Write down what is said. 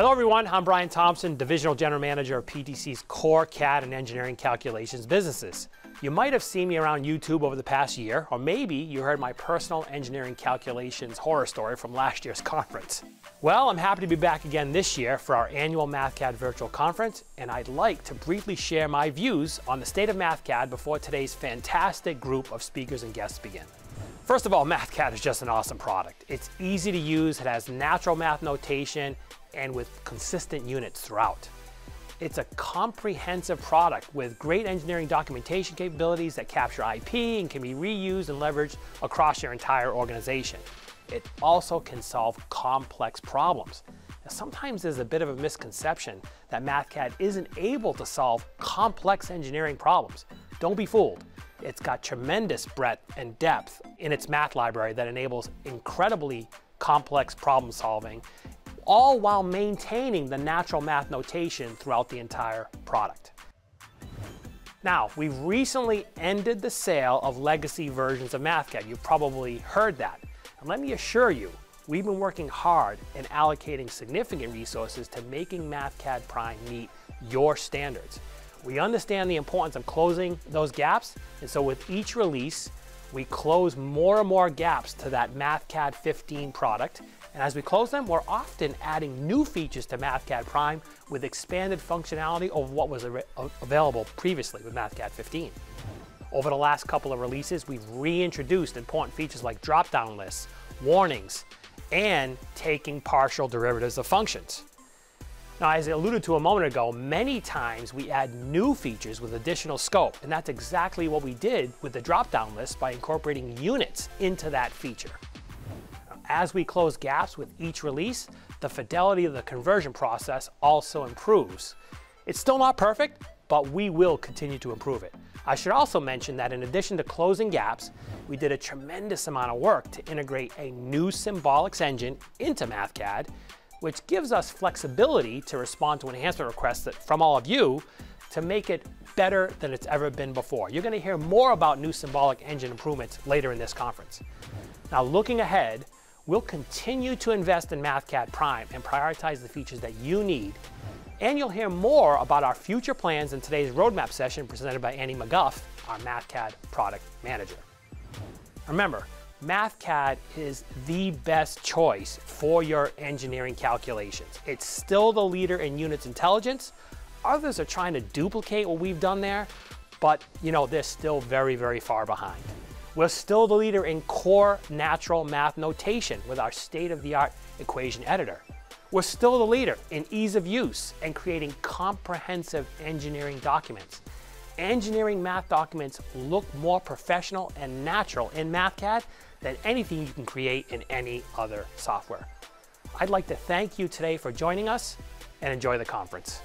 Hello everyone, I'm Brian Thompson, Divisional General Manager of PTC's core CAD and engineering calculations businesses. You might have seen me around YouTube over the past year, or maybe you heard my personal engineering calculations horror story from last year's conference. Well, I'm happy to be back again this year for our annual MathCAD virtual conference, and I'd like to briefly share my views on the state of MathCAD before today's fantastic group of speakers and guests begin. First of all, MathCAD is just an awesome product. It's easy to use, it has natural math notation, and with consistent units throughout. It's a comprehensive product with great engineering documentation capabilities that capture IP and can be reused and leveraged across your entire organization. It also can solve complex problems. Now, sometimes there's a bit of a misconception that MathCAD isn't able to solve complex engineering problems. Don't be fooled. It's got tremendous breadth and depth in its math library that enables incredibly complex problem solving, all while maintaining the natural math notation throughout the entire product. Now, we've recently ended the sale of legacy versions of MathCAD. You've probably heard that. And let me assure you, we've been working hard and allocating significant resources to making MathCAD Prime meet your standards. We understand the importance of closing those gaps, and so with each release, we close more and more gaps to that MathCAD 15 product. And as we close them, we're often adding new features to MathCAD Prime with expanded functionality of what was available previously with MathCAD 15. Over the last couple of releases, we've reintroduced important features like drop-down lists, warnings, and taking partial derivatives of functions. Now, as I alluded to a moment ago, many times we add new features with additional scope, and that's exactly what we did with the drop-down list by incorporating units into that feature. As we close gaps with each release, the fidelity of the conversion process also improves. It's still not perfect, but we will continue to improve it. I should also mention that in addition to closing gaps, we did a tremendous amount of work to integrate a new symbolics engine into MathCAD which gives us flexibility to respond to enhancement requests from all of you to make it better than it's ever been before. You're going to hear more about new symbolic engine improvements later in this conference. Now, looking ahead, we'll continue to invest in MathCAD Prime and prioritize the features that you need. And you'll hear more about our future plans in today's roadmap session presented by Annie McGuff, our MathCAD product manager. Remember, MathCAD is the best choice for your engineering calculations. It's still the leader in units intelligence. Others are trying to duplicate what we've done there, but you know, they're still very, very far behind. We're still the leader in core natural math notation with our state-of-the-art equation editor. We're still the leader in ease of use and creating comprehensive engineering documents. Engineering math documents look more professional and natural in MathCAD than anything you can create in any other software. I'd like to thank you today for joining us and enjoy the conference.